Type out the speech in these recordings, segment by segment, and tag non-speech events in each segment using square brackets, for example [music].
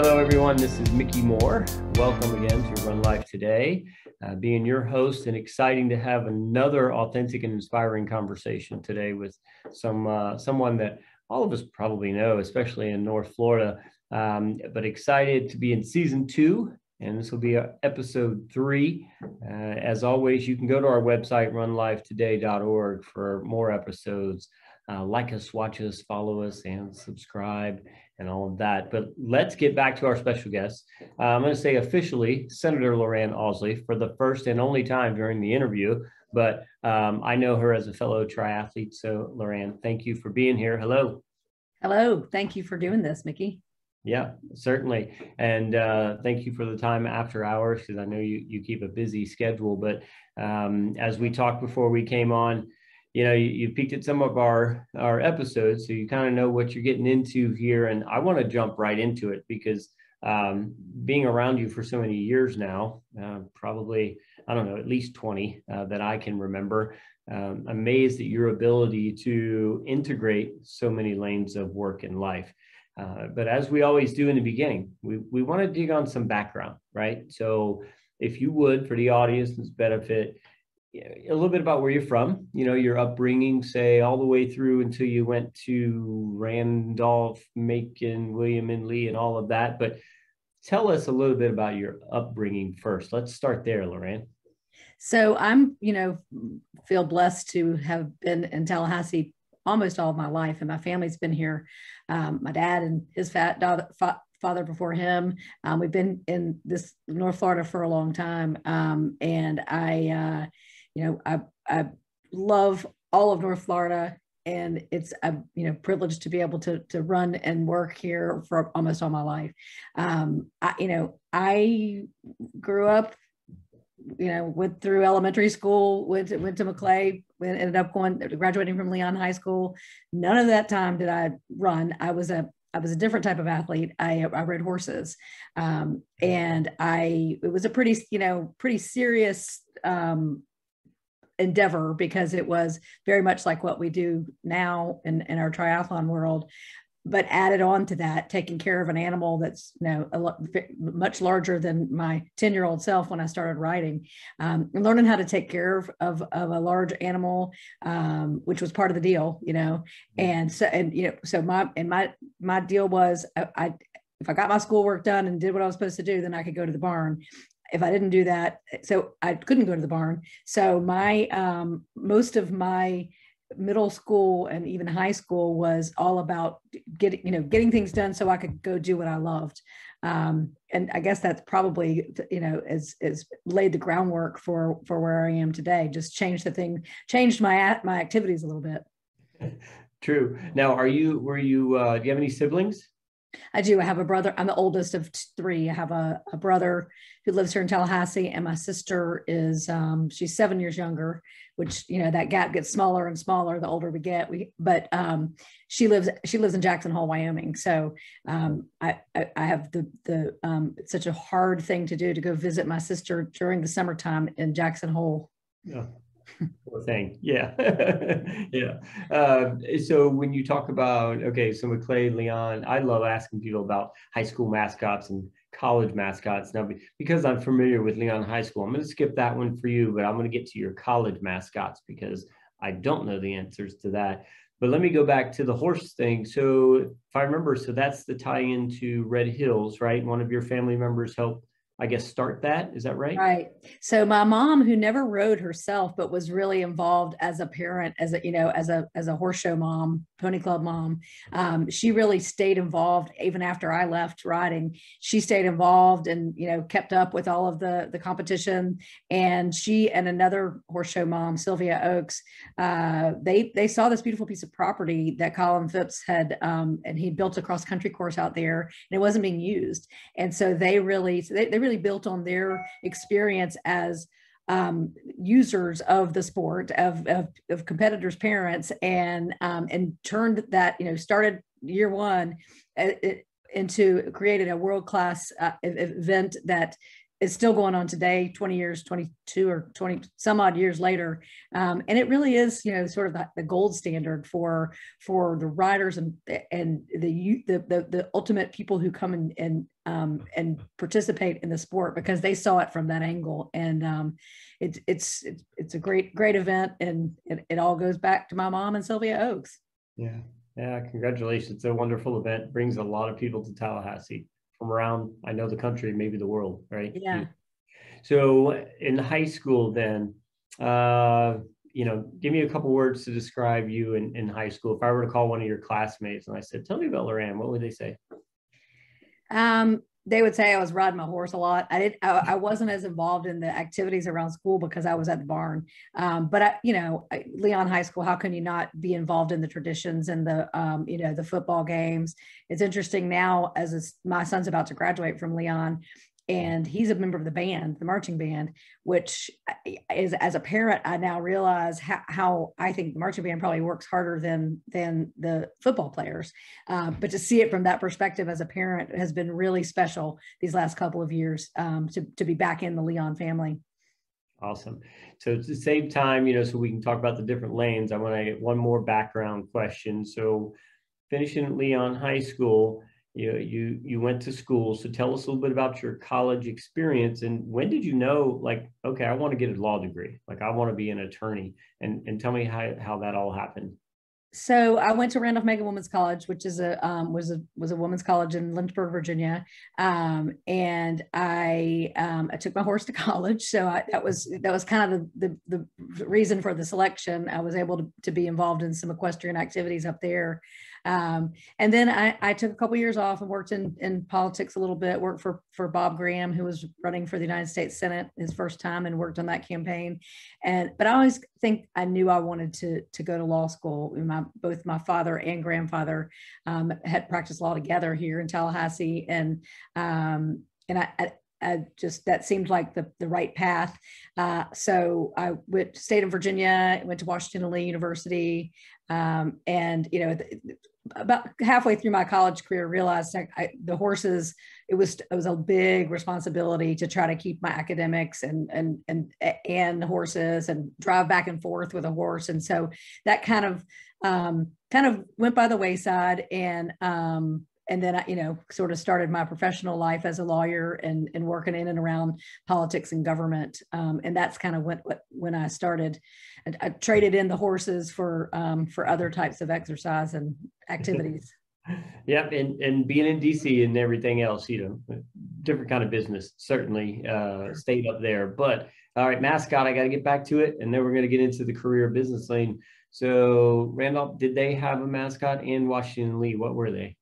Hello, everyone. This is Mickey Moore. Welcome again to Run Life Today. Uh, being your host, and exciting to have another authentic and inspiring conversation today with some uh, someone that all of us probably know, especially in North Florida. Um, but excited to be in season two, and this will be uh, episode three. Uh, as always, you can go to our website, runlifetoday.org, for more episodes. Uh, like us, watch us, follow us, and subscribe, and all of that. But let's get back to our special guest. Uh, I'm going to say officially Senator Loranne Ausley for the first and only time during the interview. But um, I know her as a fellow triathlete. So, Loranne, thank you for being here. Hello. Hello. Thank you for doing this, Mickey. Yeah, certainly. And uh, thank you for the time after hours because I know you, you keep a busy schedule. But um, as we talked before we came on, you know, you, you peeked at some of our, our episodes, so you kind of know what you're getting into here. And I want to jump right into it because um, being around you for so many years now, uh, probably, I don't know, at least 20 uh, that I can remember, um, amazed at your ability to integrate so many lanes of work and life. Uh, but as we always do in the beginning, we, we want to dig on some background, right? So if you would, for the audience's benefit, a little bit about where you're from, you know, your upbringing, say all the way through until you went to Randolph, Macon, William and Lee and all of that. But tell us a little bit about your upbringing first. Let's start there, Loranne. So I'm, you know, feel blessed to have been in Tallahassee almost all of my life, and my family's been here. Um, my dad and his fat daughter, fa- father before him. Um, we've been in this North Florida for a long time, um, and I, uh, you know, I, I love all of North Florida, and it's a you know privilege to be able to to run and work here for almost all my life. Um, I, you know, I grew up you know, went through elementary school, went to, went to Maclay, ended up going graduating from Leon High School. None of that time did I run. I was a I was a different type of athlete. I, I rode horses, um, and I it was a pretty you know pretty serious um, endeavor because it was very much like what we do now in, in our triathlon world but added on to that, taking care of an animal that's you know lot, much larger than my 10 year old self when I started riding, um, and learning how to take care of, of, of a large animal, um, which was part of the deal, you know, mm-hmm. and so, and, you know, so my, and my, my deal was I, I if I got my schoolwork done and did what I was supposed to do, then I could go to the barn if I didn't do that, so I couldn't go to the barn. So my um, most of my middle school and even high school was all about getting you know getting things done so i could go do what i loved. Um, and i guess that's probably you know is is laid the groundwork for for where i am today just changed the thing changed my my activities a little bit. [laughs] True. Now are you were you uh, do you have any siblings I do. I have a brother. I'm the oldest of three. I have a, a brother who lives here in Tallahassee, and my sister is um, she's seven years younger. Which you know that gap gets smaller and smaller the older we get. We but um, she lives she lives in Jackson Hole, Wyoming. So um, I, I, I have the the um, it's such a hard thing to do to go visit my sister during the summertime in Jackson Hole. Yeah. Poor thing. Yeah. [laughs] yeah. Uh, so when you talk about, okay, so Maclay, Leon, I love asking people about high school mascots and college mascots. Now, because I'm familiar with Leon High School, I'm going to skip that one for you, but I'm going to get to your college mascots because I don't know the answers to that. But let me go back to the horse thing. So if I remember, so that's the tie into Red Hills, right? One of your family members helped I guess, start that. Is that right? Right. So my mom, who never rode herself, but was really involved as a parent, as a you know, as a as a horse show mom, pony club mom, um, she really stayed involved even after I left riding. She stayed involved and you know kept up with all of the the competition. And she and another horse show mom, Sylvia Oaks, uh, they they saw this beautiful piece of property that Colin Phipps had, um, and he built a cross country course out there, and it wasn't being used. And so they really so they, they really really built on their experience as um, users of the sport of, of, of competitors parents and um, and turned that you know started year one uh, into created a world class uh, event that is still going on today 20 years 22 or 20 some odd years later. Um, and it really is you know sort of the, the, gold standard for for the riders and and the the the, the ultimate people who come and and um, and participate in the sport because they saw it from that angle. And um, it, it's it's it's a great great event and it, it all goes back to my mom and sylvia oakes yeah. Yeah congratulations. It's a wonderful event. Brings a lot of people to tallahassee from around, I know the country, maybe the world, right? Yeah. So in high school, then, uh, you know, give me a couple words to describe you in, in high school. If I were to call one of your classmates and I said, tell me about Loranne, what would they say? Um, they would say I was riding my horse a lot. I did. I, I, wasn't as involved in the activities around school because I was at the barn. Um, but I, you know, Leon High School. How can you not be involved in the traditions and the, um, you know, the football games? It's interesting now as my son's about to graduate from Leon and he's a member of the band, the marching band, which is as a parent, I now realize how, how I think the marching band probably works harder than than the football players. Uh, but to see it from that perspective as a parent has been really special these last couple of years um, to to be back in the Leon family. Awesome. So to save time, you know, so we can talk about the different lanes, I want to get one more background question. So finishing Leon High School, you you you went to school. So tell us a little bit about your college experience and when did you know like okay i want to get a law degree. Like i want to be an attorney. And and tell me how how that all happened. So I went to Randolph Macon Women's College, which is a um, was a was a women's college in Lynchburg, Virginia, um, and I um, I took my horse to [laughs] college. So I, that was that was kind of the, the, the reason for the selection. I was able to to be involved in some equestrian activities up there, um, and then I, I, took a couple years off and worked in, in politics a little bit, worked for, for Bob Graham, who was running for the United States Senate his first time and worked on that campaign. And, but I always think I knew I wanted to, to go to law school. My, both my father and grandfather um, had practiced law together here in Tallahassee. And, um, and I, I I just that seemed like the, the right path. Uh, so I went state of Virginia, went to Washington and Lee University, um, and you know, about halfway through my college career, realized I, I, the horses. It was it was a big responsibility to try to keep my academics and and and and horses and drive back and forth with a horse, and so that kind of um, kind of went by the wayside. And um, and then I, you know, sort of started my professional life as a lawyer and, and working in and around politics and government. Um, and that's kind of when, when I started. I, I traded in the horses for um, for other types of exercise and activities. [laughs] Yep, and and being in DC and everything else, you know, different kind of business. Certainly, uh, stayed up there. But all right, mascot, I got to get back to it, and then we're going to get into the career business lane. So, Randolph, did they have a mascot in Washington Lee? What were they?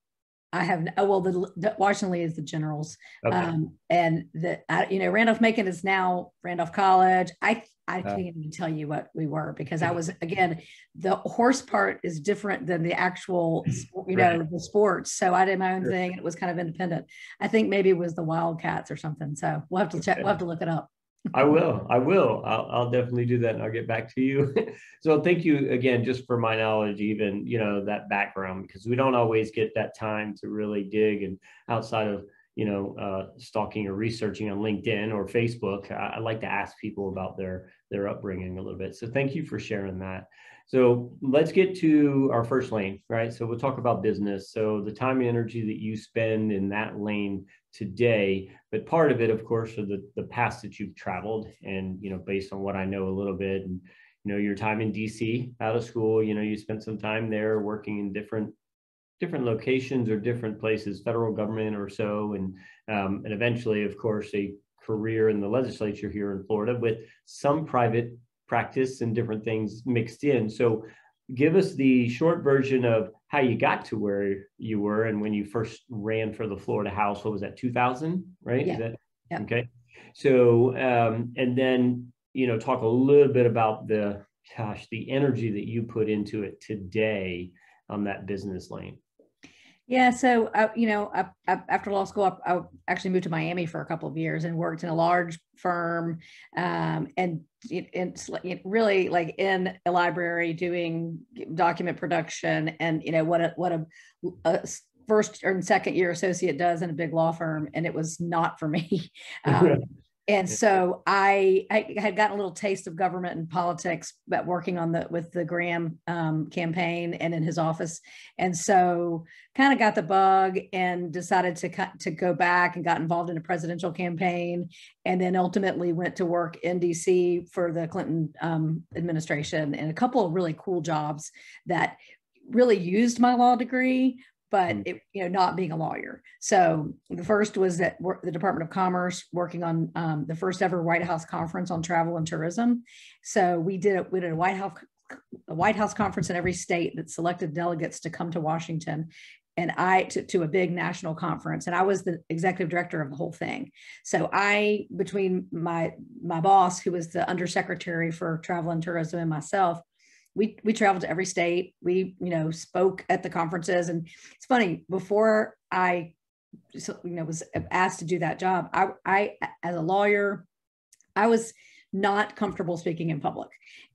I have oh, well the, the Washington Lee is the generals, okay. um, and the I, you know Randolph Macon is now Randolph College. I I can't even tell you what we were because I was again the horse part is different than the actual you know right. the sports. So I did my own sure. thing and it was kind of independent. I think maybe it was the Wildcats or something. So we'll have to check. We'll have to look it up. I will. I will. I'll, I'll, definitely do that, and I'll get back to you. [laughs] so thank you again, just for my knowledge, even you know that background, because we don't always get that time to really dig and outside of you know uh, stalking or researching on LinkedIn or Facebook. I, I like to ask people about their their upbringing a little bit. So thank you for sharing that. So let's get to our first lane, right? So we'll talk about business. So the time and energy that you spend in that lane today, but part of it, of course, are the, the past that you've traveled. And, you know, based on what I know a little bit and, you know, your time in DC out of school, you know, you spent some time there working in different different locations or different places, federal government or so, and um, and eventually, of course, a career in the legislature here in Florida with some private practice and different things mixed in. So give us the short version of how you got to where you were and when you first ran for the Florida House. What was that, 2000, right? Yeah. That, yeah. Okay. So, um, and then, you know, talk a little bit about the, gosh, the energy that you put into it today on that business lane. Yeah, so uh, you know, I, I, after law school, I, I, actually moved to Miami for a couple of years and worked in a large firm, um, and it's really like in a library doing document production, and you know what a what a, a first or second year associate does in a big law firm, and it was not for me. [laughs] Um, and so I, I had gotten a little taste of government and politics, but working on the with the Graham um, campaign and in his office, and so kind of got the bug and decided to cut, to go back and got involved in a presidential campaign, and then ultimately went to work in D.C. for the Clinton um, administration and a couple of really cool jobs that really used my law degree but mm. it, you know not being a lawyer so the first was that the department of commerce working on um, the first ever white house conference on travel and tourism so we did it we did a white house a white house conference in every state that selected delegates to come to washington and I to, to a big national conference, and I was the executive director of the whole thing. So I, between my my boss, who was the undersecretary for travel and tourism, and myself, we we traveled to every state. We you know spoke at the conferences, and it's funny. Before I you know was asked to do that job, I I as a lawyer, I was not comfortable speaking in public.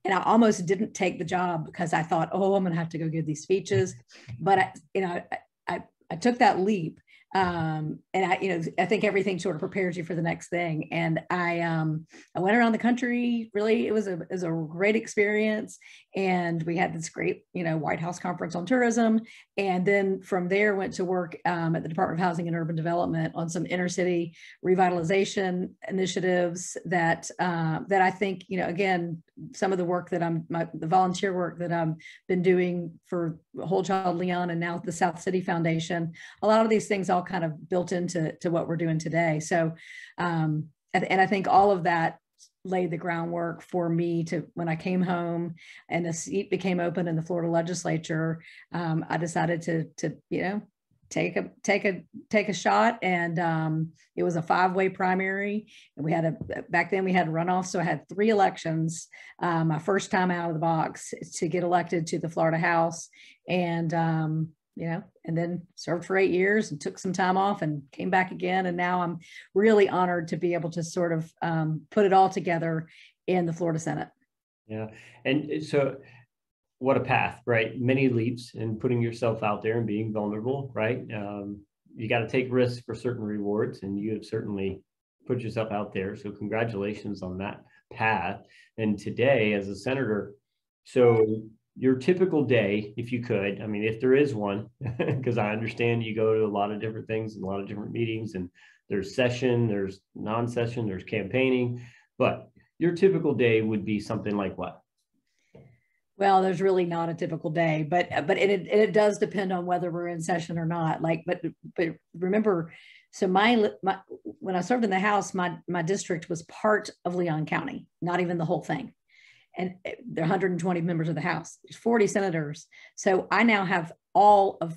And I almost didn't take the job because I thought, oh, I'm going to have to go give these speeches. [laughs] But I, you know, I, I, I took that leap um, and I, you know, I think everything sort of prepares you for the next thing. And I, um, I went around the country. Really, it was a, it was a great experience. And we had this great, you know, White House conference on tourism. And then from there, went to work um, at the Department of Housing and Urban Development on some inner city revitalization initiatives that uh, that I think, you know, again, some of the work that I'm, my, the volunteer work that I've been doing for Whole Child Leon and now the South City Foundation. A lot of these things all kind of built into to what we're doing today. So, um, and, and I think all of that laid the groundwork for me to when I came home and the seat became open in the Florida legislature. Um, I decided to to you know take a take a take a shot and um, it was a five way primary and we had a back then we had a runoff so i had three elections um, my first time out of the box to get elected to the florida house and um, you know, and then served for eight years and took some time off and came back again. And now I'm really honored to be able to sort of um, put it all together in the Florida Senate. Yeah. And so, what a path, right? Many leaps and putting yourself out there and being vulnerable, right? Um, you got to take risks for certain rewards, and you have certainly put yourself out there. So, congratulations on that path. And today, as a senator, so your typical day, if you could, I mean, if there is one, [laughs] because I understand you go to a lot of different things and a lot of different meetings, and there's session, there's non session, there's campaigning, but your typical day would be something like what? Well, there's really not a typical day, but but it it does depend on whether we're in session or not. Like, but but remember, so my, my when I served in the House, my my district was part of Leon County, not even the whole thing and eh, there are 120 members of the House. There's 40 senators. So I now have all of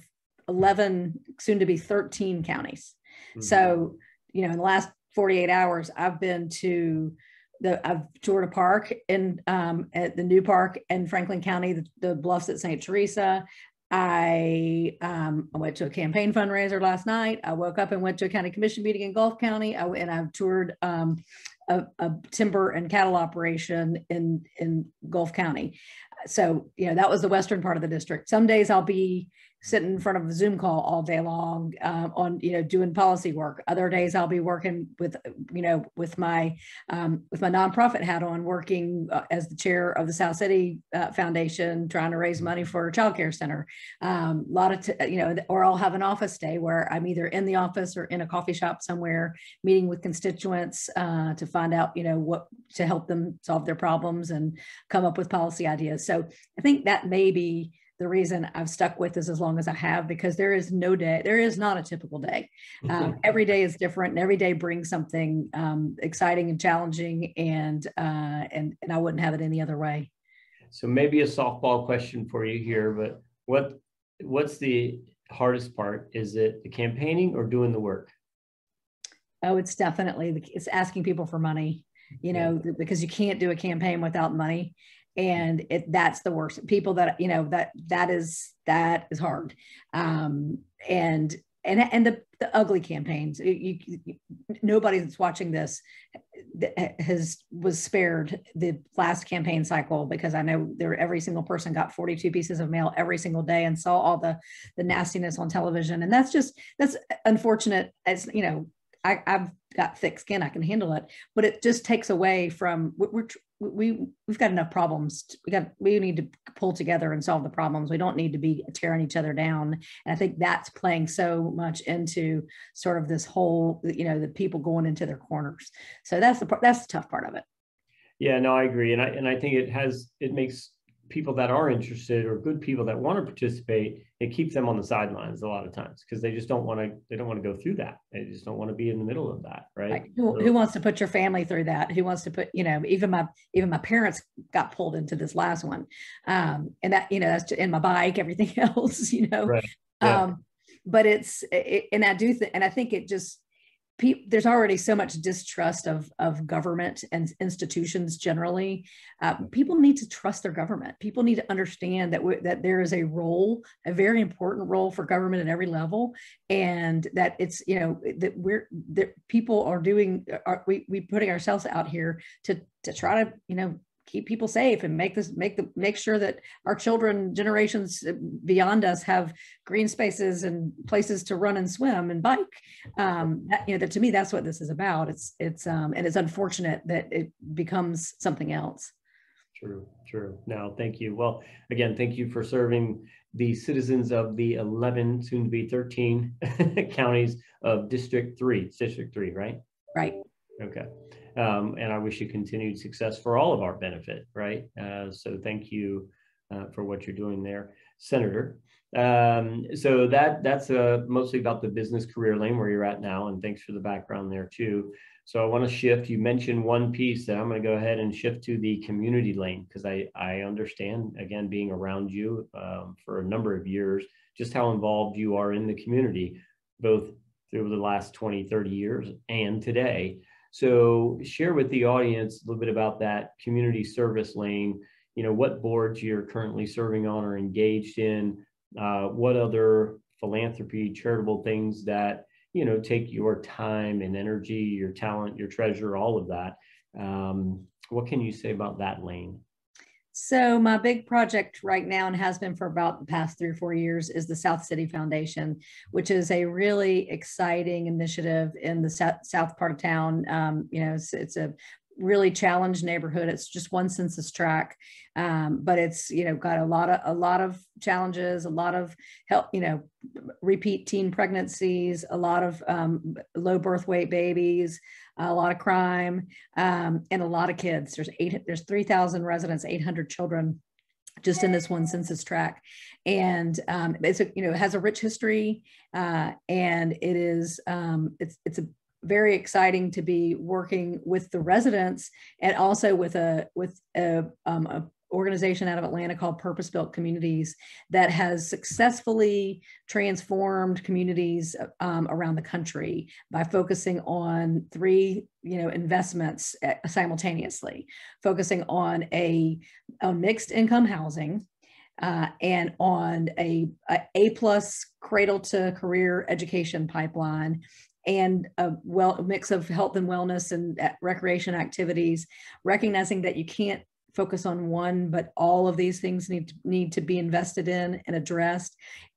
11, soon to be 13 counties. Mm-hmm. So, you know, in the last 48 hours, I've been to the I've toured a park in um, at the new park in Franklin County, the, the Bluffs at St. Teresa. I, um, I went to a campaign fundraiser last night. I woke up and went to a county commission meeting in Gulf County. I, and I've toured um, a, a, timber and cattle operation in in Gulf County. So you know that was the western part of the district. Some days I'll be sitting in front of a Zoom call all day long uh, on, you know, doing policy work. Other days I'll be working with, you know, with my um, with my nonprofit hat on, working uh, as the chair of the South City uh, Foundation, trying to raise money for a child care center. Um, a lot of, t- you know, or I'll have an office day where I'm either in the office or in a coffee shop somewhere, meeting with constituents uh, to find out, you know, what to help them solve their problems and come up with policy ideas. So I think that may be the reason I've stuck with this as long as I have because there is no day, there is not a typical day. Um, every day is different, and every day brings something um, exciting and challenging, and uh, and and I wouldn't have it any other way. So maybe a softball question for you here, but what what's the hardest part? Is it the campaigning or doing the work? Oh, it's definitely the, it's asking people for money. You know, because you can't do a campaign without money and it that's the worst. People that you know that that is that is hard. Um and and and the, the ugly campaigns you, you, nobody that's watching this has was spared the last campaign cycle because i know there every single person got 42 pieces of mail every single day and saw all the the nastiness on television. And that's just that's unfortunate. As you know I, have got thick skin. I can handle it. But it just takes away from what we're, we we've got enough problems we got we need to pull together and solve the problems. We don't need to be tearing each other down. And i think that's playing so much into sort of this whole you know the people going into their corners. So that's the part that's the tough part of it. Yeah no i agree. And i and i think it has it makes people that are interested or good people that want to participate, it keeps them on the sidelines a lot of times because they just don't want to, they don't want to go through that. They just don't want to be in the middle of that. Right. right. Who, so, who, wants to put your family through that? Who wants to put, you know, even my, even my parents got pulled into this last one. Um, and that, you know, that's in my bike, everything [laughs] else, you know, right. yeah. um, but it's, it, and I do think, and I think it just, Pe- there's already so much distrust of of government and institutions generally. Uh, people need to trust their government. People need to understand that that there is a role, a very important role for government at every level, and that it's you know that we're that people are doing are we we putting ourselves out here to to try to you know keep people safe and make this make the make sure that our children generations beyond us have green spaces and places to run and swim and bike. Um that, you know that to me that's what this is about. It's it's um and it's unfortunate that it becomes something else. True true. Now thank you. Well again thank you for serving the citizens of the 11 soon to be 13 [laughs] counties of district 3 district 3 right? Right. Okay um, and I wish you continued success for all of our benefit, right? Uh, so thank you uh, for what you're doing there, Senator. Um, so that that's uh, mostly about the business career lane where you're at now, and thanks for the background there too. So I want to shift. You mentioned one piece that I'm going to go ahead and shift to the community lane because I I understand again being around you um, for a number of years just how involved you are in the community, both through the last 20, 30 years and today. So share with the audience a little bit about that community service lane. You know, what boards you're currently serving on or engaged in, uh, what other philanthropy, charitable things that, you know, take your time and energy, your talent, your treasure, all of that. Um, what can you say about that lane? So my big project right now and has been for about the past three or four years is the South City Foundation, which is a really exciting initiative in the south, part of town. Um, you know, it's, it's, a really challenged neighborhood. It's just one census tract, um, but it's you know got a lot of a lot of challenges, a lot of help, you know, repeat teen pregnancies, a lot of um, low birth weight babies, a lot of crime, um, and a lot of kids. There's eight. There's three thousand residents, eight hundred children just in this one census tract and um, it's a you know it has a rich history uh, and it is um, it's it's a very exciting to be working with the residents and also with a with a, um, a organization out of Atlanta called Purpose Built Communities that has successfully transformed communities um, around the country by focusing on three, you know, investments uh, simultaneously, focusing on a, a mixed income housing, uh, and on a, a A plus cradle to career education pipeline and a well a mix of health and wellness and uh, recreation activities recognizing that you can't focus on one but all of these things need to need to be invested in and addressed.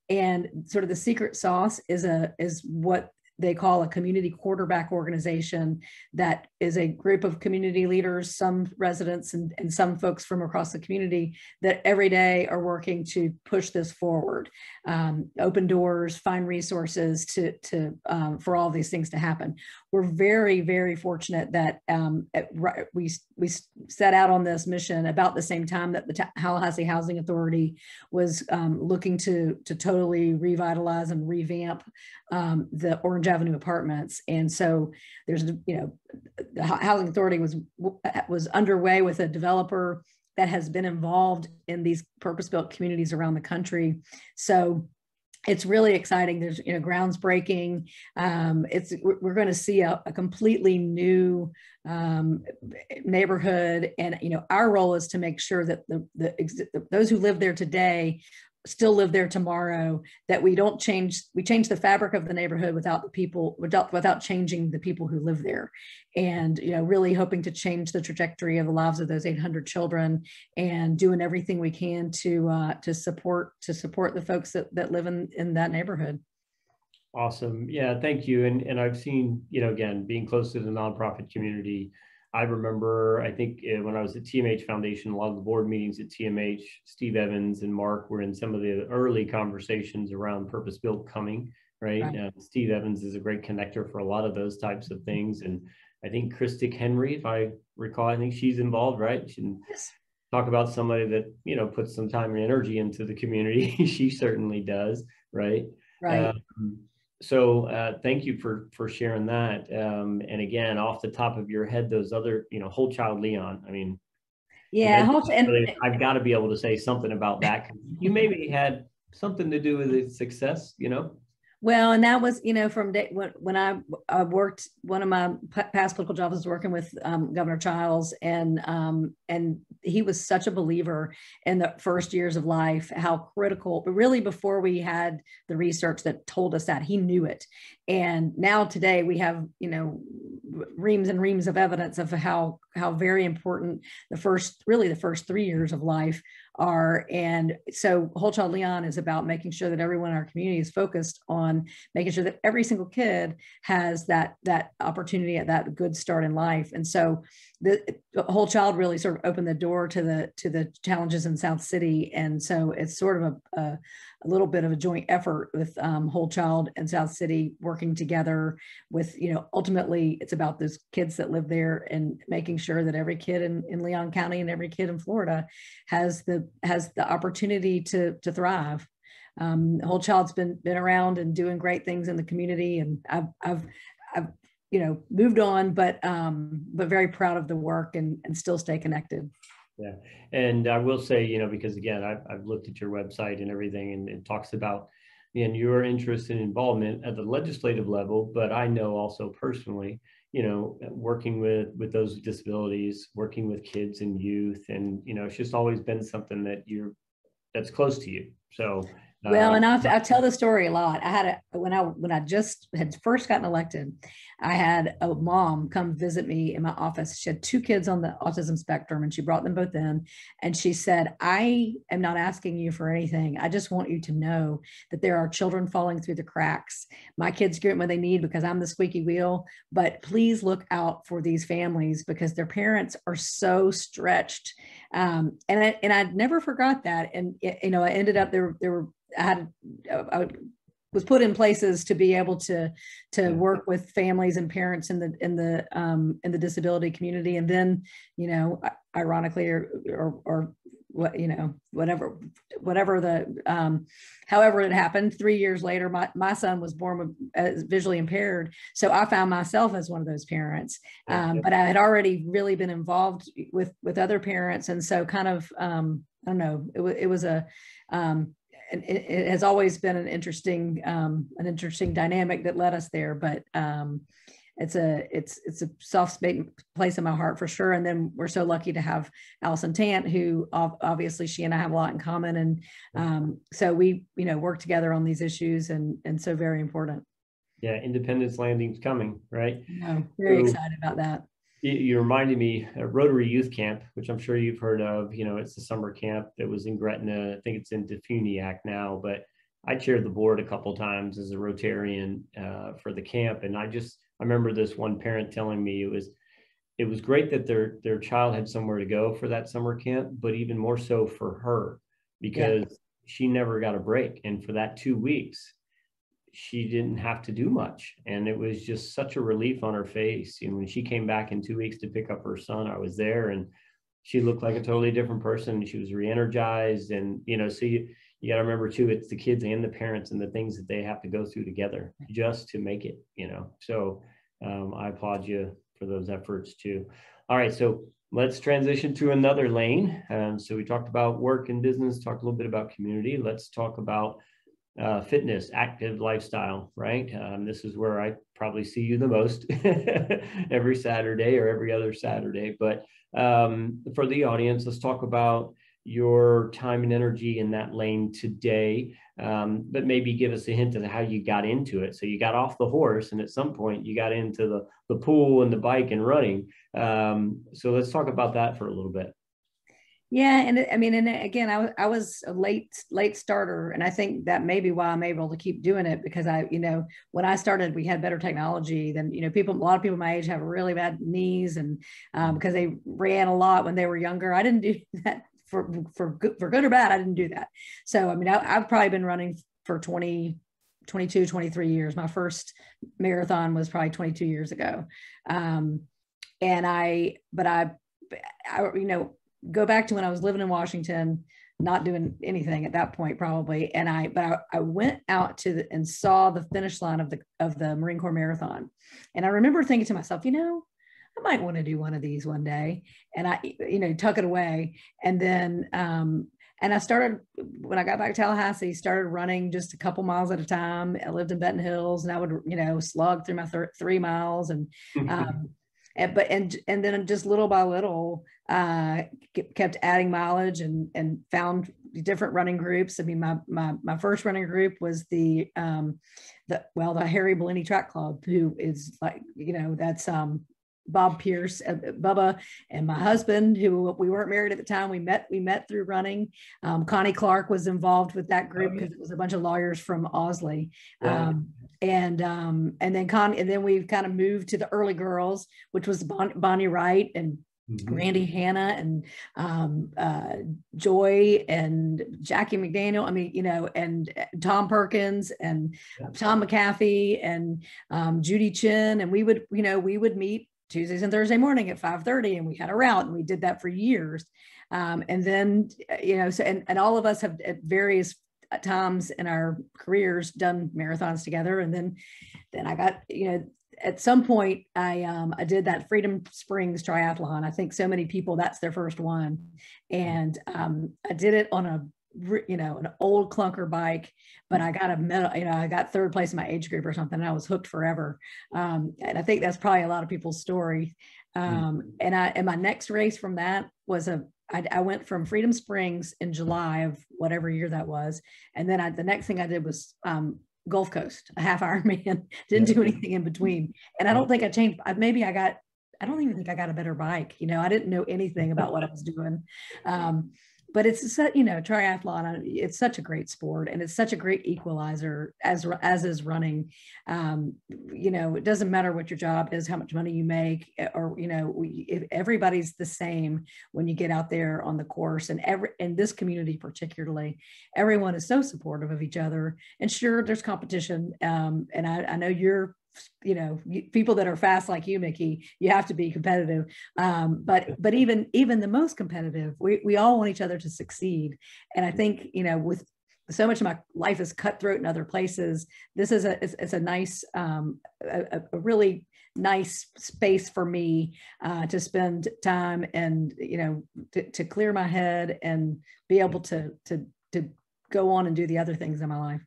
And sort of the secret sauce is a is what they call a community quarterback organization that is a group of community leaders, some residents and, and some folks from across the community that every day are working to push this forward, um, open doors, find resources to, to um, for all these things to happen. We're very, very fortunate that um, at, we, we set out on this mission about the same time that the Tallahassee Housing Authority was um, looking to, to totally revitalize and revamp um, the Orange Avenue apartments. And so there's, you know, the housing authority was was underway with a developer that has been involved in these purpose-built communities around the country. So it's really exciting. There's you know grounds breaking. Um, it's we're going to see a, a completely new um, neighborhood, and you know our role is to make sure that the, the those who live there today still live there tomorrow that we don't change we change the fabric of the neighborhood without the people without without changing the people who live there and you know really hoping to change the trajectory of the lives of those 800 children and doing everything we can to uh, to support to support the folks that, that live in in that neighborhood Awesome. Yeah, thank you. And and I've seen, you know, again, being close to the nonprofit community, I remember, I think uh, when I was at TMH Foundation, a lot of the board meetings at TMH, Steve Evans and Mark were in some of the early conversations around purpose built coming, right? right. Uh, Steve Evans is a great connector for a lot of those types of things. And I think Christic Henry, if I recall, I think she's involved, right? She yes. talk about somebody that, you know, puts some time and energy into the community. [laughs] she certainly does, right? Right. Um, so uh, thank you for for sharing that. Um, and again, off the top of your head, those other, you know, whole child Leon. I mean, yeah, whole, and, I've got to be able to say something about that. You maybe had something to do with its success, you know. Well, and that was, you know, from day when, when I, I worked, one of my past political jobs was working with um, Governor Chiles, and um, and he was such a believer in the first years of life, how critical. But really, before we had the research that told us that, he knew it. And now today we have, you know, reams and reams of evidence of how how very important the first, really the first three years of life are. And so Whole Child Leon is about making sure that everyone in our community is focused on making sure that every single kid has that, that opportunity at that good start in life. And so the, whole child really sort of opened the door to the to the challenges in South City, and so it's sort of a, a, a little bit of a joint effort with um, Whole Child and South City working together. With you know, ultimately, it's about those kids that live there and making sure that every kid in, in Leon County and every kid in Florida has the has the opportunity to to thrive. Um, Whole Child's been been around and doing great things in the community, and I've I've I've you know moved on but um but very proud of the work and and still stay connected. Yeah. And i will say you know because again i've, I've looked at your website and everything and it talks about and your interest and involvement at the legislative level but i know also personally you know working with with those with disabilities working with kids and youth and you know it's just always been something that you're that's close to you. So well, um, and I, I tell the story a lot. I had a when I when I just had first gotten elected, I had a mom come visit me in my office. She had two kids on the autism spectrum, and she brought them both in. And she said, "I am not asking you for anything. I just want you to know that there are children falling through the cracks. My kids get what they need because I'm the squeaky wheel. But please look out for these families because their parents are so stretched." Um, and I, and I never forgot that. And you know, I ended up there. There were I had I was put in places to be able to to work with families and parents in the in the um, in the disability community, and then you know, ironically, or or, or what you know, whatever whatever the um, however it happened. Three years later, my my son was born as visually impaired, so I found myself as one of those parents. Um, but I had already really been involved with with other parents, and so kind of um, I don't know, it, it was a um, it, it, has always been an interesting um, an interesting dynamic that led us there. But um, it's a it's it's a soft place in my heart for sure. And then we're so lucky to have Allison Tant, who obviously she and I have a lot in common, and um, so we you know work together on these issues, and and so very important. Yeah, Independence Landing's coming, right? Yeah, very so, excited about that you reminded me Rotary Youth Camp, which I'm sure you've heard of. You know, it's the summer camp that was in Gretna. I think it's in Defuniak now, but I chaired the board a couple times as a Rotarian uh, for the camp, and I just I remember this one parent telling me it was it was great that their their child had somewhere to go for that summer camp, but even more so for her because yeah. she never got a break, and for that two weeks, she didn't have to do much. And it was just such a relief on her face. And when she came back in two weeks to pick up her son, I was there and she looked like a totally different person. She was re-energized. And, you know, so you, you got to remember too, it's the kids and the parents and the things that they have to go through together just to make it, you know? So um, I applaud you for those efforts too. All right. So let's transition to another lane. Um, so we talked about work and business, talked a little bit about community. Let's talk about uh, fitness, active lifestyle, right? Um, this is where I probably see you the most [laughs] every Saturday or every other Saturday. But um, for the audience, let's talk about your time and energy in that lane today, um, but maybe give us a hint of how you got into it. So you got off the horse, and at some point you got into the the pool and the bike and running. Um, so let's talk about that for a little bit. Yeah, and I mean, and again, I was I was a late late starter, and I think that may be why I'm able to keep doing it because I, you know, when I started, we had better technology than you know people. A lot of people my age have really bad knees, and um, because they ran a lot when they were younger. I didn't do [laughs] that for for good for good or bad. I didn't do that. So I mean, I, I've probably been running for 20 22 23 years my first marathon was probably 22 years ago um, and i but I, I you know go back to when I was living in Washington, not doing anything at that point probably. And I, but I, I went out to the, and saw the finish line of the, of the Marine Corps Marathon. And I remember thinking to myself, you know, I might want to do one of these one day. And I, you know, tuck it away. And then, um, and I started when I got back to Tallahassee, started running just a couple miles at a time. I lived in Betton Hills and I would, you know, slug through my th- three miles and, um, [laughs] and, but and and then just little by little uh, kept adding mileage and and found different running groups. I mean, my my my first running group was the um, the well the Harry Bellini Track Club, who is like you know that's um, Bob Pierce, uh, Bubba, and my husband, who we weren't married at the time. We met we met through running. Um, Connie Clark was involved with that group because it was a bunch of lawyers from Ausley. Um, and um, and then Con and then we kind of moved to the early girls, which was bon- Bonnie Wright and Mm-hmm. Randy Hanna and um, uh, Joy and Jackie McDaniel. I mean, you know, and uh, Tom Perkins and. Tom McAfee and um, Judy Chin. And we would, you know, we would meet Tuesdays and Thursday morning at 5:30, and we had a route, and we did that for years. Um, and then, you know, so and, and all of us have at various times in our careers done marathons together. And then then i got you know at some point i um i did that freedom springs triathlon. I think so many people that's their first one. And um i did it on a you know an old clunker bike but i got a medal you know i got third place in my age group or something and i was hooked forever um and i think that's probably a lot of people's story hmm. um and i and my next race from that was a I, I, went from Freedom Springs in July of whatever year that was, and then I, the next thing I did was um, Gulf Coast, a half [laughs] Ironman. Didn't yeah. do anything in between, and I don't think I changed. Maybe I got. I don't even think I got a better bike. You know, I didn't know anything about what I was doing. [laughs] Um, but it's you know triathlon it's such a great sport and it's such a great equalizer as as is running. Um, you know it doesn't matter what your job is how much money you make eh, or you know if everybody's the same when you get out there on the course and every in this community particularly everyone is so supportive of each other. And sure there's competition um, and I, I know you're you know people that are fast like you mickey you have to be competitive. Um, but but even even the most competitive we, we all want each other to succeed. And i think you know with so much of my life is cutthroat in other places this is a it's, it's a nice um, a, a, really nice space for me uh, to spend time and you know to, to clear my head and be able to to to go on and do the other things in my life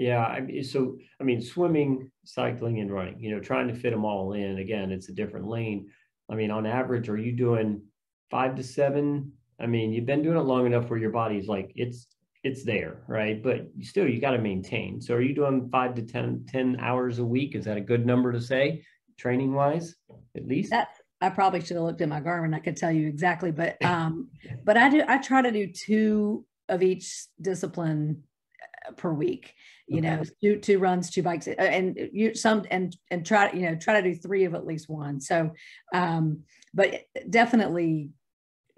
yeah, I mean, so I mean, swimming, cycling, and running. You know, trying to fit them all in. Again, it's a different lane. I mean, on average, are you doing five to seven? I mean, you've been doing it long enough where your body's like it's it's there, right? But still, you got to maintain. So, are you doing five to 10, 10 hours a week? Is that a good number to say, training wise, at least? That I probably should have looked at my Garmin. I could tell you exactly, but um, but I do. I try to do two of each discipline per week you okay. know two two runs two bikes uh, and you some and and try you know try to do three of at least one so um but definitely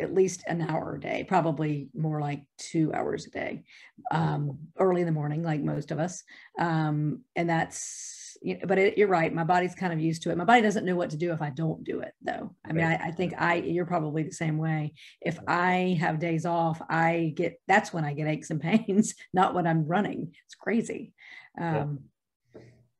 at least an hour a day probably more like two hours a day um early in the morning like most of us um and that's you know, but it, you're right. My body's kind of used to it. My body doesn't know what to do if I don't do it, though. I mean, I, I, think I you're probably the same way. If I have days off, I get that's when I get aches and [laughs] pains, not when I'm running. It's crazy. Um.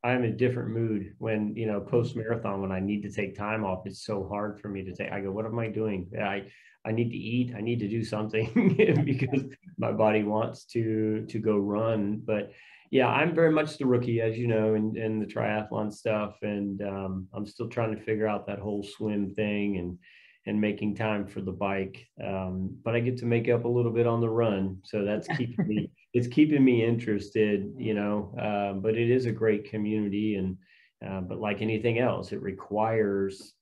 I'm in a different mood when you know post marathon when I need to take time off. It's so hard for me to take. I go, what am I doing? I I need to eat. I need to do something [laughs] because my body wants to to go run, but yeah, I'm very much the rookie, as you know, in, in the triathlon stuff, and um, I'm still trying to figure out that whole swim thing and and making time for the bike. Um, but I get to make up a little bit on the run, so that's [laughs] keeping me it's keeping me interested, you know. Um, but it is a great community, and uh, but like anything else, it requires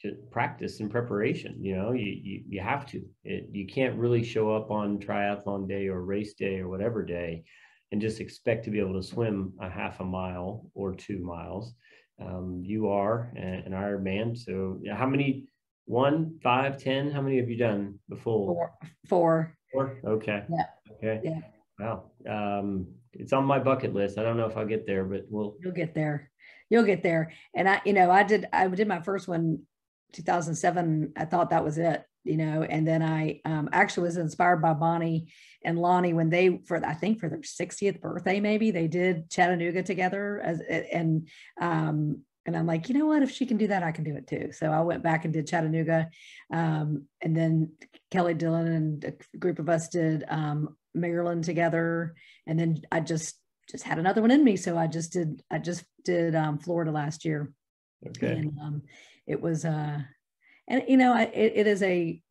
just practice and preparation. You know, you you, you have to. It, you can't really show up on triathlon day or race day or whatever day and just expect to be able to swim a half a mile or two miles. Um, you are an Ironman. So how many? One, five, ten? How many have you done before? Four. Four. Okay. Yeah. Okay. Yeah. Wow. Um, it's on my bucket list. I don't know if I'll get there, but we'll. You'll get there. You'll get there. And I, you know, I did. I did my first one, 2007. I thought that was it you know and then i um, actually was inspired by bonnie and lonnie when they for i think for their 60th birthday maybe they did chattanooga together as and um and i'm like you know what? If she can do that i can do it too. So i went back and did chattanooga um, and then kelly dillon and a group of us did um, maryland together and then i just just had another one in me so i just did i just did um, florida last year. Okay. And um, it was uh and you know it, it is a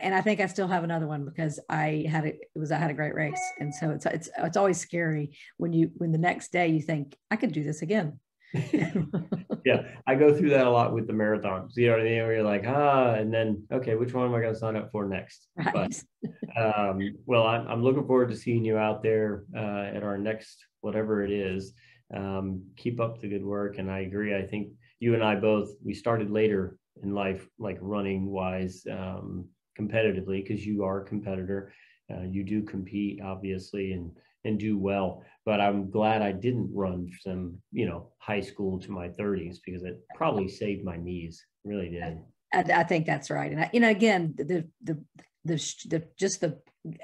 and I think I still have another one because I had a, it was I had a great race, and so it's it's it's always scary when you when the next day you think I could do this again. [laughs] [laughs] yeah, I go through that a lot with the marathons. You know what I mean? Where you're like, ah, and then okay, which one am I going to sign up for next? Right. But, [laughs] um, well, I'm, I'm looking forward to seeing you out there uh, at our next whatever it is. Um, keep up the good work, and I agree. I think you and I both we started later in life, like running wise, um, competitively, because you are a competitor. Uh, you do compete, obviously, and and do well. But I'm glad I didn't run from you know high school to my 30s because it probably saved my knees. Really did. I, I think that's right. And I, you know, again, the the the, the just the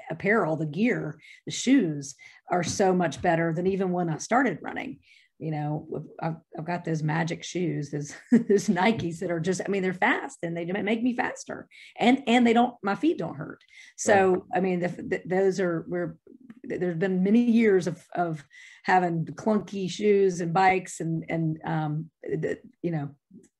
apparel, the gear, the shoes are so much better than even when I started running you know I've, I've got those magic shoes those, [laughs] those nikes that are just i mean they're fast and they make me faster and and they don't my feet don't hurt. So right. i mean the, the, those are we're there's been many years of of having clunky shoes and bikes and and um the, you know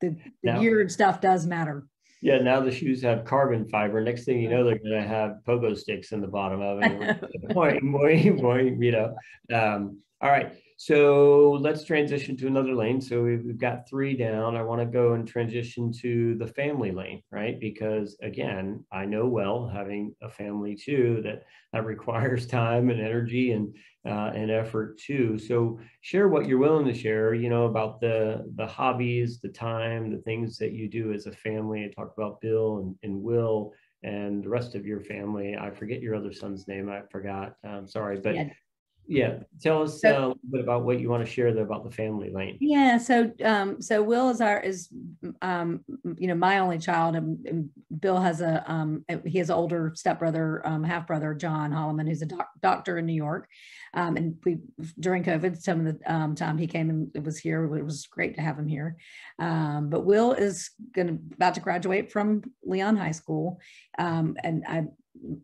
the, the now, gear and stuff does matter. Yeah now the shoes have carbon fiber. Next thing you know they're going to have pogo sticks in the bottom of it. [laughs] Boing, boing, boing, you know um, all right so let's transition to another lane. So we've got three down. I want to go and transition to the family lane, right? Because again, I know well having a family too that that [laughs] requires time and energy and uh, and effort too. So share what you're willing to share. You know about the the hobbies, the time, the things that you do as a family. I talk about Bill and, and Will and the rest of your family. I forget your other son's name. I forgot. I'm sorry, but yeah yeah tell us so, uh, a little bit about what you want to share about the family lane yeah so um so will is our is um you know my only child and, and bill has a um he has an older stepbrother um half brother john holloman who's a doc- doctor in new york. Um and we during covid some of the um, time he came and it was here it was great to have him here. Um but will is gonna about to graduate from leon high school. Um and i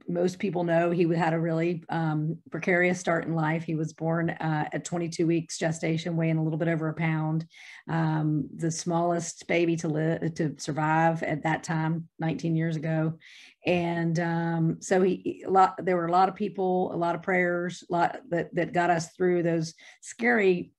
most people know he had a really um, precarious start in life. He was born uh, at 22 weeks gestation, weighing a little bit over a pound, um, the smallest baby to live to survive at that time, 19 years ago. And um, so he, a lot, there were a lot of people, a lot of prayers, a lot that that got us through those scary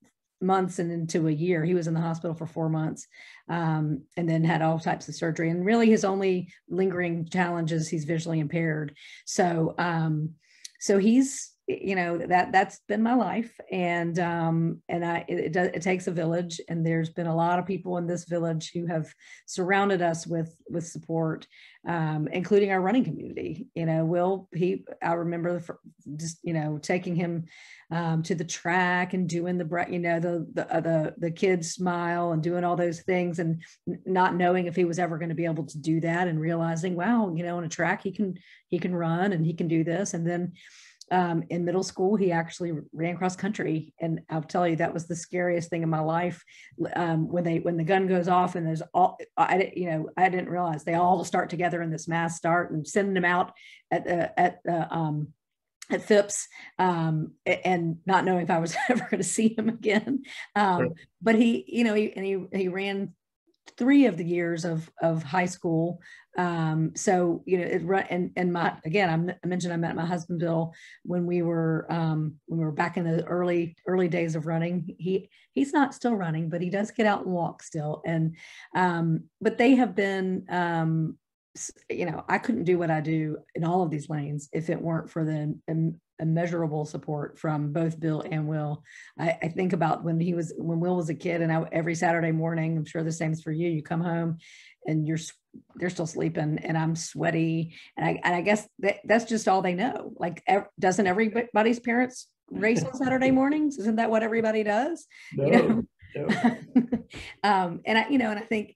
months and into a year. He was in the hospital for four months um, and then had all types of surgery. And really, his only lingering challenge is he's visually impaired. So, um, so he's you know that that's been my life. And um and i it, it, does, it takes a village. And there's been a lot of people in this village who have surrounded us with with support um including our running community. You know will he i remember the, just you know taking him um to the track and doing the you know the the uh, the, the kids smile and doing all those things and not knowing if he was ever going to be able to do that and realizing wow you know on a track he can he can run and he can do this. And then um, in middle school, he actually ran cross country, and I'll tell you that was the scariest thing in my life. Um, when they when the gun goes off and there's all I you know I didn't realize they all start together in this mass start and sending them out at the at the um, at Phipps um, and not knowing if I was [laughs] ever going to see him again. Um, But he, you know, he, and he, he ran three of the years of of high school. Um, so you know, it run and and my again, I'm, i mentioned I met my husband Bill when we were um, when we were back in the early early days of running. He he's not still running, but he does get out and walk still. And um, but they have been um, you know, I couldn't do what I do in all of these lanes if it weren't for the immeasurable support from both Bill and Will. I, I, think about when he was when Will was a kid, and I, every Saturday morning, I'm sure the same is for you. You come home, and you're they're still sleeping, and I'm sweaty, and I and I guess that, that's just all they know. Like, doesn't everybody's parents race on Saturday mornings? Isn't that what everybody does? No, you know. No. [laughs] um, and I, you know, and I think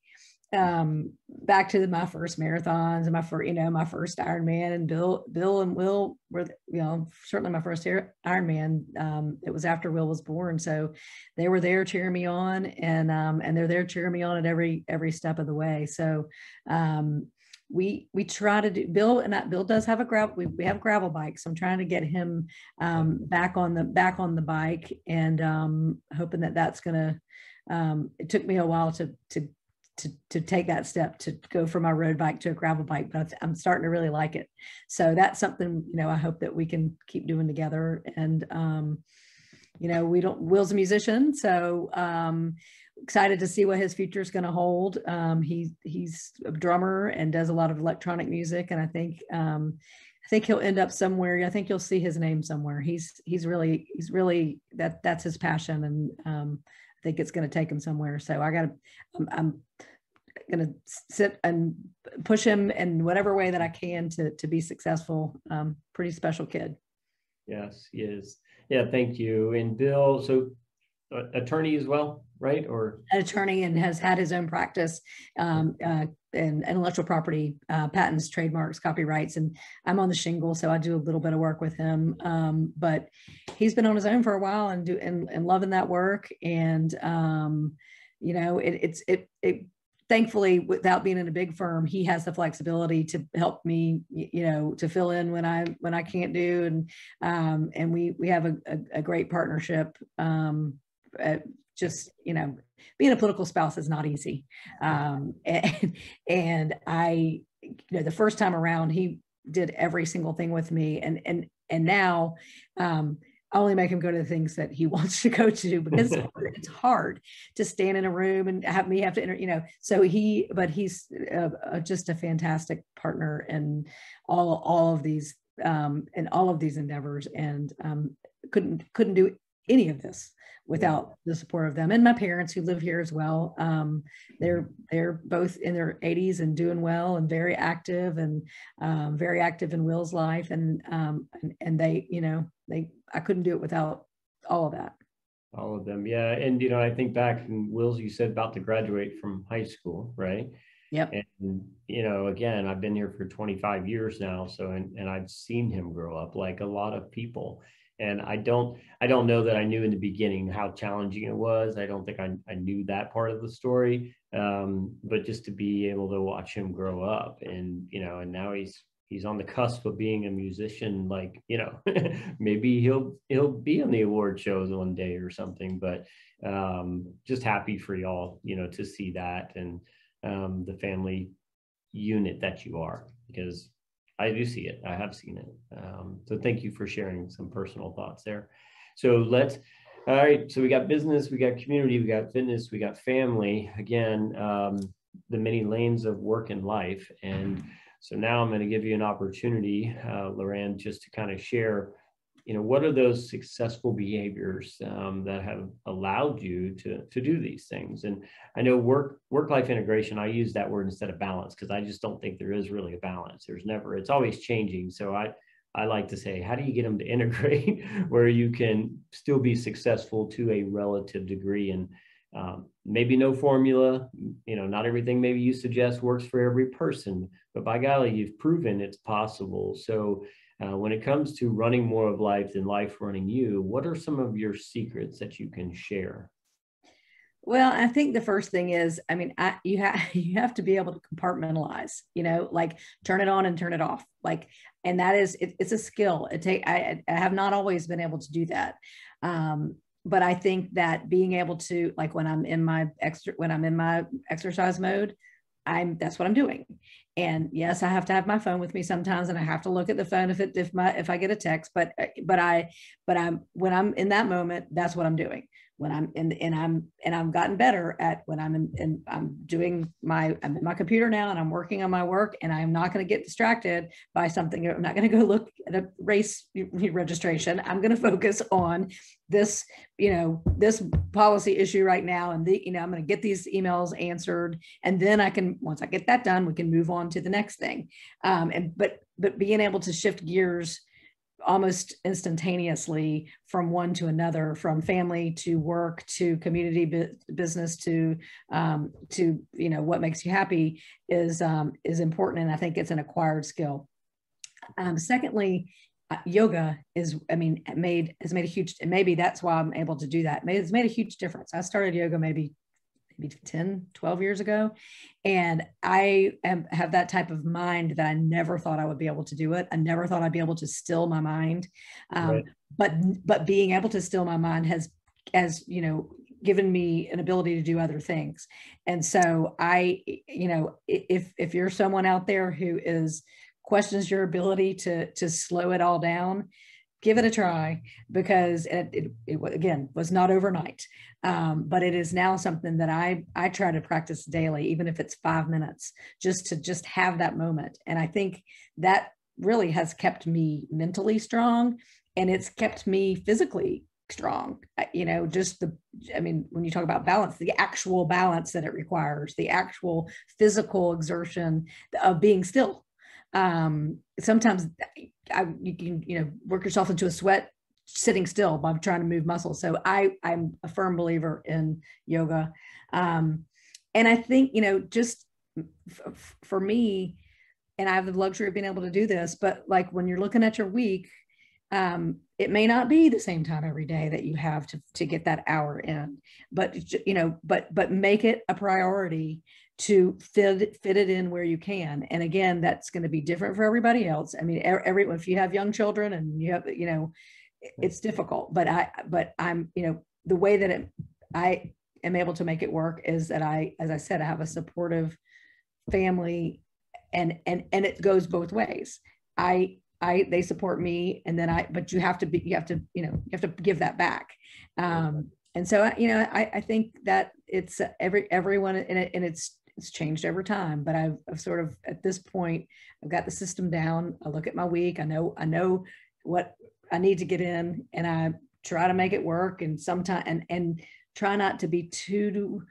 um, back to the, my first marathons and my first, you know, my first Ironman and Bill, Bill and Will were, you know, certainly my first Ironman. Um, it was after Will was born. So they were there cheering me on and, um, and they're there cheering me on at every, every step of the way. So, um, we we try to do bill and that bill does have a gravel we, we have gravel bikes so i'm trying to get him um, back on the back on the bike and um, hoping that that's gonna um, it took me a while to to to, to take that step to go from my road bike to a gravel bike, but I'm starting to really like it. So that's something, you know, I hope that we can keep doing together. And, um, you know, we don't, Will's a musician, so um, excited to see what his future is going to hold. Um, he, he's a drummer and does a lot of electronic music. And I think, um, I think he'll end up somewhere. I think you'll see his name somewhere. He's, he's really, he's really, that that's his passion. And um, think it's going to take him somewhere. So I got to, I'm, I'm going to sit and push him in whatever way that I can to to be successful. Um, pretty special kid. Yes, he is. Yeah, thank you. And Bill, so uh, attorney as well, right? Or an attorney and has had his own practice um, uh, in intellectual property, uh, patents, trademarks, copyrights, and I'm on the shingle, so I do a little bit of work with him. Um, but he's been on his own for a while and do and, and loving that work. And um, you know, it, it's it it thankfully without being in a big firm he has the flexibility to help me you know to fill in when i when i can't do and um, and we we have a, a, a great partnership um, just you know being a political spouse is not easy. Um, and, and i you know the first time around he did every single thing with me. And and and now um, I only make him go to the things that he [laughs] wants to go to because it's hard. To stand in a room and have me have to, enter, you know. So he, but he's uh, uh, just a fantastic partner in all all of these um, in all of these endeavors, and um, couldn't couldn't do any of this without the support of them and my parents who live here as well. Um, they're they're both in their 80s and doing well and very active and um, very active in Will's life and, um, and and they you know they I couldn't do it without all of that. All of them, yeah. And you know, I think back in Will's, you said about to graduate from high school, right? Yep. And you know, again, I've been here for 25 years now, so and and I've seen him grow up like a lot of people. And I don't I don't know that I knew in the beginning how challenging it was. I don't think I, I knew that part of the story. Um, but just to be able to watch him grow up and you know, and now he's he's on the cusp of being a musician like you know [laughs] maybe he'll he'll be on the award shows one day or something but um, just happy for y'all you know to see that and um, the family unit that you are because i do see it. I have seen it. Um, so thank you for sharing some personal thoughts there. So let's all right so we got business we got community we got fitness we got family. Again um, the many lanes of work and life. And so now I'm going to give you an opportunity, uh, Loranne, just to kind of share, you know, what are those successful behaviors um, that have allowed you to, to do these things? And I know work work-life integration, I use that word instead of balance because I just don't think there is really a balance. There's never, it's always changing. So I, I like to say, how do you get them to [laughs] integrate where you can still be successful to a relative degree? And um, maybe no formula, you know, not everything maybe you suggest works for every person, but by golly, you've proven it's possible. So uh, when it comes to running more of life than life running you, what are some of your secrets that you can share? Well, I think the first thing is, I mean, I, you have [laughs] you have to be able to compartmentalize. You know, like turn it on and turn it off. Like, and that is it, it's a skill. It take I, I have not always been able to do that. Um, but I think that being able to like when I'm in my extra when I'm in my exercise mode, I'm that's what I'm doing. And yes, I have to have my phone with me sometimes, and I have to look at the phone if it if my if I get a text. But but I but I'm when I'm in that moment, that's what I'm doing when I'm in and I'm and I've gotten better at when I'm in and I'm doing my I'm in my computer now and I'm working on my work and I'm not going to get distracted by something. I'm not going to go look at a race registration. I'm going to focus on this, you know, this policy issue right now. And the, you know, I'm going to get these emails answered. And then I can, once I get that done, we can move on to the next thing. Um, and but but being able to shift gears almost instantaneously from one to another, from family to work to community bu- business to um, to you know what makes you happy is um, is important, and I think it's an acquired skill. Um, secondly, uh, yoga is I mean made has made a huge and maybe that's why I'm able to do that. It's made a huge difference. I started yoga maybe maybe 10, 12 years ago. And I am, have that type of mind that I never thought I would be able to do it. I never thought I'd be able to still my mind. Um, right. But, but being able to still my mind has, as you know, given me an ability to do other things. And so I, you know, if, if you're someone out there who is questions your ability to, to slow it all down, give it a try because it, it, it again was not overnight. Um, but it is now something that i i try to practice daily even if it's five minutes just to just have that moment. And i think that really has kept me mentally strong and it's kept me physically strong. You know just the i mean when you talk about balance the actual balance that it requires the actual physical exertion of being still um sometimes I, you can you know work yourself into a sweat sitting still by trying to move muscles. So I I'm a firm believer in yoga, um, and I think you know just f- for me, and I have the luxury of being able to do this. But like when you're looking at your week, um, it may not be the same time every day that you have to to get that hour in. But you know, but but make it a priority to fit fit it in where you can. And again, that's going to be different for everybody else. I mean, every if you have young children and you have, you know, it's difficult. But I, but I'm, you know, the way that it, I am able to make it work is that I, as I said, I have a supportive family, and and and it goes both ways. I I they support me, and then I, but you have to be, you have to, you know, you have to give that back. Um, and so you know, I I think that it's every everyone, and it, and it's it's changed over time but I've, I've, sort of at this point i've got the system down. I look at my week. I know i know what i need to get in and i try to make it work and sometimes and and try not to be too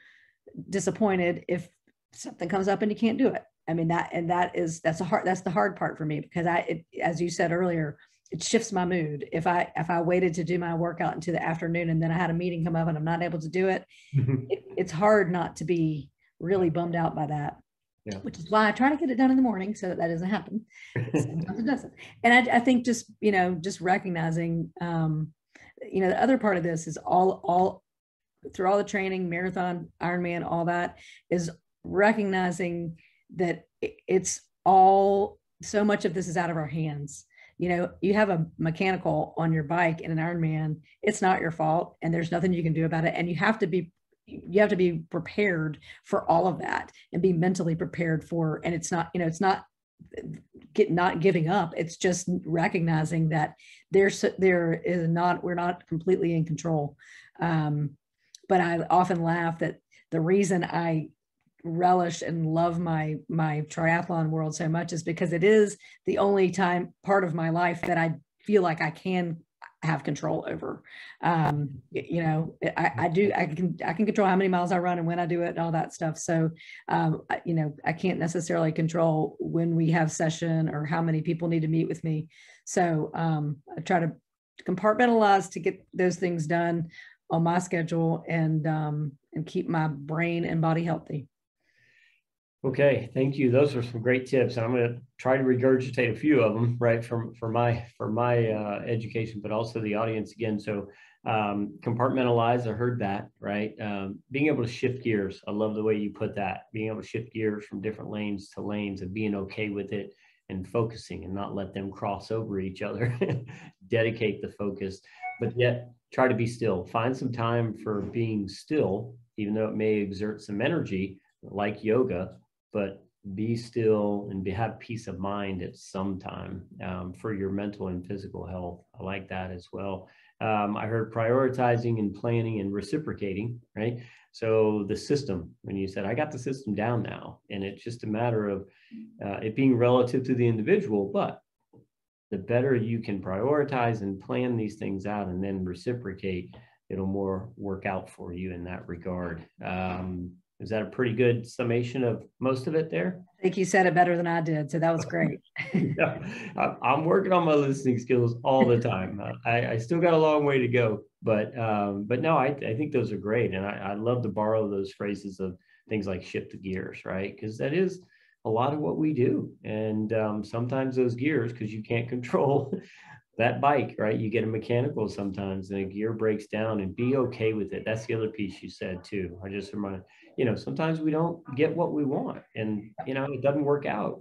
disappointed if something comes up and you can't do it. I mean that and that is that's a hard that's the hard part for me because i it, as you said earlier it shifts my mood. If i if i waited to do my workout into the afternoon and then i had a meeting come up and i'm not able to do it, mm-hmm. it it's hard not to be really bummed out by that. Yeah. Which is why I try to get it done in the morning so that that doesn't happen. [laughs] Sometimes it doesn't. And I, I, think just you know just recognizing, um, you know, the other part of this is all all through all the training, marathon, Ironman, all that is recognizing that it's all so much of this is out of our hands. You know, you have a mechanical on your bike in an Ironman, it's not your fault, and there's nothing you can do about it. And you have to be you have to be prepared for all of that and be mentally prepared for and it's not you know it's not get not giving up. It's just recognizing that there's there is not we're not completely in control. Um, but i often laugh that the reason i relish and love my my triathlon world so much is because it is the only time part of my life that i feel like i can have control over. Um, you know, I, I, do, I can, I can control how many miles I run and when I do it and all that stuff. So, um, you know, I can't necessarily control when we have session or how many people need to meet with me. So um, I try to compartmentalize to get those things done on my schedule and, um, and keep my brain and body healthy. Okay, thank you. Those are some great tips. And I'm going to try to regurgitate a few of them, right, from for my for my uh, education, but also the audience again. So um, compartmentalize. I heard that, right? Um, being able to shift gears. I love the way you put that. Being able to shift gears from different lanes to lanes and being okay with it and focusing and not let them cross over each other. [laughs] dedicate the focus, but yet try to be still. Find some time for being still, even though it may exert some energy, like yoga, but be still and be, have peace of mind at some time um, for your mental and physical health. I like that as well. Um, I heard prioritizing and planning and reciprocating, right? So the system, when you said, I got the system down now, and it's just a matter of uh, it being relative to the individual, but the better you can prioritize and plan these things out and then reciprocate, it'll more work out for you in that regard. Um, is that a pretty good summation of most of it there? I think you said it better than I did. So that was great. [laughs] yeah, I'm working on my listening skills all the time. I, I still got a long way to go, but um, but no, I, I think those are great. And I, I love to borrow those phrases of things like shift the gears, right? Because that is a lot of what we do. And um, sometimes those gears, because you can't control [laughs] that bike, right? You get a mechanical sometimes and a gear breaks down and be okay with it. That's the other piece you said too. I just remind, you know, sometimes we don't get what we want and, you know, it doesn't work out.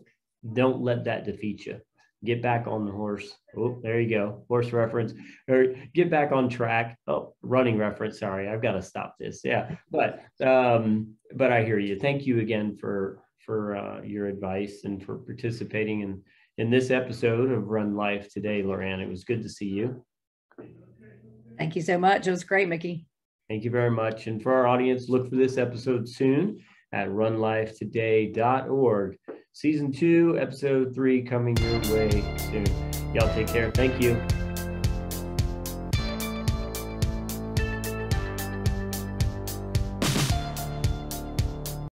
Don't let that defeat you. Get back on the horse. Oh, there you go. Horse reference or get back on track. Oh, running reference. Sorry, I've got to stop this. Yeah. But, um, but I hear you. Thank you again for, for uh, your advice and for participating in in this episode of Run Life today, Loranne. It was good to see you. Thank you so much. It was great, Mickey. Thank you very much. And for our audience, look for this episode soon at runlifetoday.org. Season two, episode three coming your way soon. Y'all take care. Thank you.